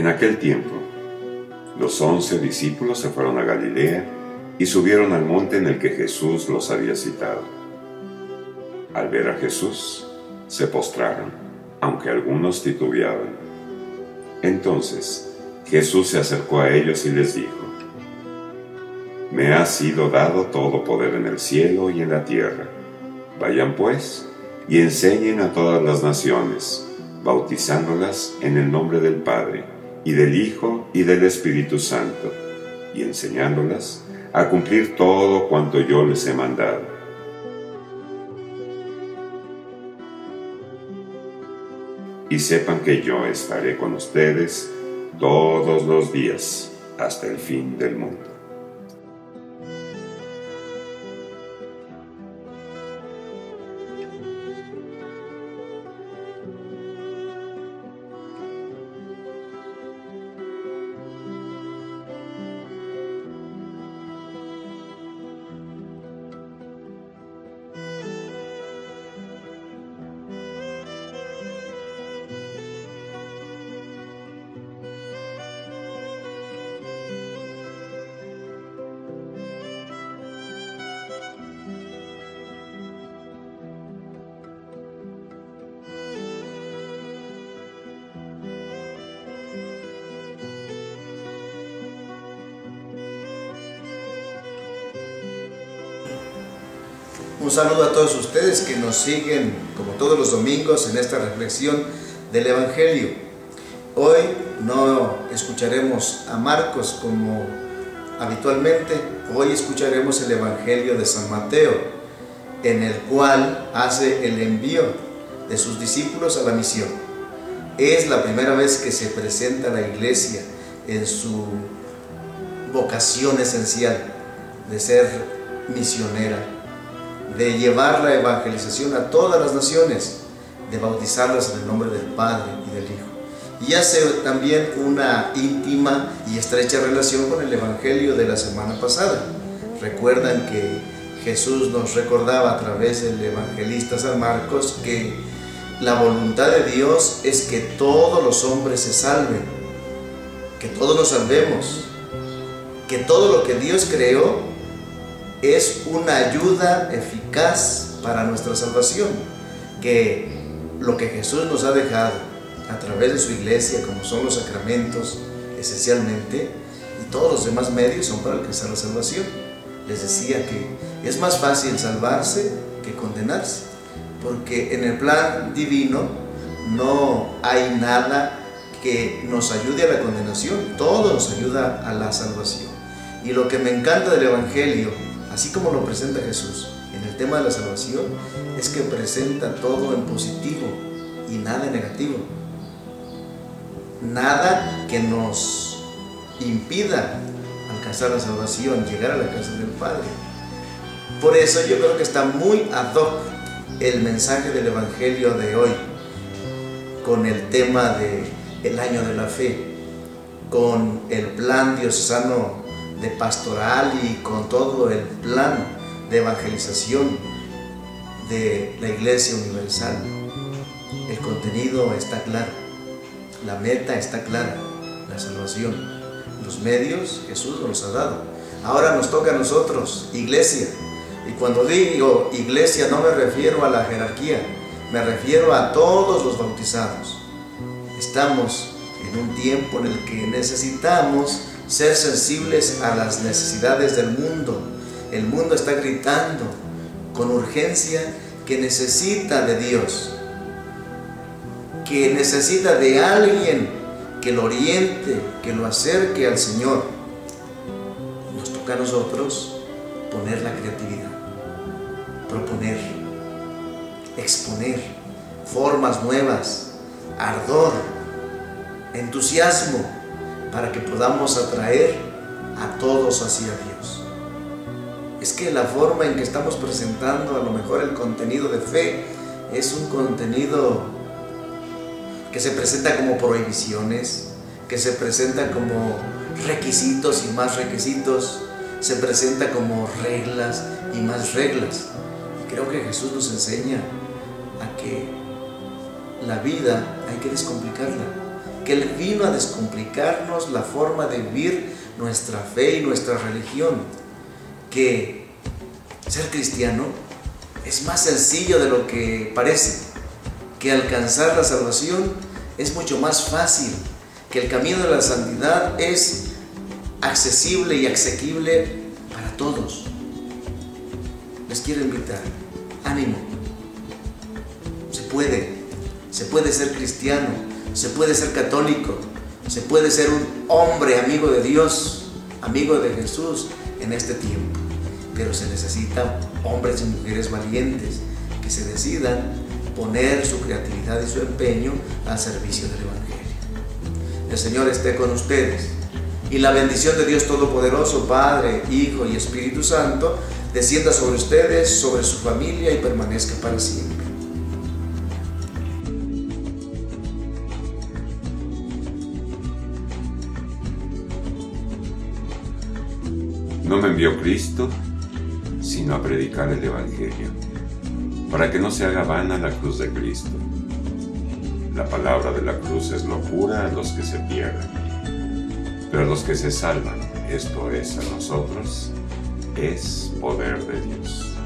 En aquel tiempo, los once discípulos se fueron a Galilea y subieron al monte en el que Jesús los había citado. Al ver a Jesús, se postraron, aunque algunos titubeaban. Entonces, Jesús se acercó a ellos y les dijo, Me ha sido dado todo poder en el cielo y en la tierra. Vayan pues y enseñen a todas las naciones, bautizándolas en el nombre del Padre, y del Hijo, y del Espíritu Santo, y enseñándolas a cumplir todo cuanto yo les he mandado. Y sepan que yo estaré con ustedes todos los días hasta el fin del mundo. Un saludo a todos ustedes que nos siguen como todos los domingos en esta reflexión del Evangelio. Hoy no escucharemos a Marcos como habitualmente, hoy escucharemos el Evangelio de San Mateo, en el cual hace el envío de sus discípulos a la misión. Es la primera vez que se presenta la iglesia en su vocación esencial de ser misionera de llevar la evangelización a todas las naciones, de bautizarlas en el nombre del Padre y del Hijo. Y hace también una íntima y estrecha relación con el Evangelio de la semana pasada. Recuerdan que Jesús nos recordaba a través del evangelista San Marcos que la voluntad de Dios es que todos los hombres se salven, que todos nos salvemos, que todo lo que Dios creó es una ayuda eficaz para nuestra salvación, que lo que Jesús nos ha dejado a través de su iglesia, como son los sacramentos esencialmente, y todos los demás medios son para alcanzar la salvación. Les decía que es más fácil salvarse que condenarse, porque en el plan divino no hay nada que nos ayude a la condenación, todo nos ayuda a la salvación. Y lo que me encanta del Evangelio así como lo presenta Jesús en el tema de la salvación, es que presenta todo en positivo y nada en negativo. Nada que nos impida alcanzar la salvación, llegar a la casa del Padre. Por eso yo creo que está muy ad hoc el mensaje del Evangelio de hoy con el tema de el año de la fe, con el plan diocesano de pastoral y con todo el plan de evangelización de la Iglesia Universal. El contenido está claro, la meta está clara, la salvación. Los medios Jesús nos ha dado. Ahora nos toca a nosotros, iglesia. Y cuando digo iglesia no me refiero a la jerarquía, me refiero a todos los bautizados. Estamos en un tiempo en el que necesitamos ser sensibles a las necesidades del mundo. El mundo está gritando con urgencia que necesita de Dios, que necesita de alguien que lo oriente, que lo acerque al Señor. Nos toca a nosotros poner la creatividad, proponer, exponer formas nuevas, ardor, entusiasmo para que podamos atraer a todos hacia Dios. Es que la forma en que estamos presentando a lo mejor el contenido de fe es un contenido que se presenta como prohibiciones, que se presenta como requisitos y más requisitos, se presenta como reglas y más reglas. Creo que Jesús nos enseña a que la vida hay que descomplicarla que Él vino a descomplicarnos la forma de vivir nuestra fe y nuestra religión, que ser cristiano es más sencillo de lo que parece, que alcanzar la salvación es mucho más fácil, que el camino de la santidad es accesible y asequible para todos. Les quiero invitar, ánimo, se puede, se puede ser cristiano, se puede ser católico, se puede ser un hombre amigo de Dios, amigo de Jesús en este tiempo pero se necesitan hombres y mujeres valientes que se decidan poner su creatividad y su empeño al servicio del Evangelio. El Señor esté con ustedes y la bendición de Dios Todopoderoso, Padre, Hijo y Espíritu Santo, descienda sobre ustedes, sobre su familia y permanezca para siempre. No me envió Cristo sino a predicar el Evangelio, para que no se haga vana la cruz de Cristo. La palabra de la cruz es locura a los que se pierden, pero a los que se salvan, esto es a nosotros, es poder de Dios.